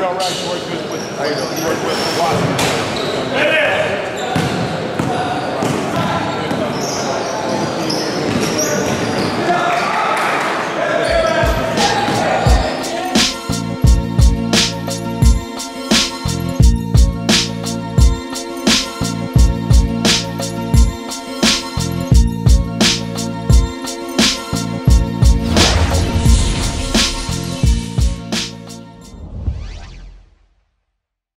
Gabriel Rex worked with, with, with, with Watson.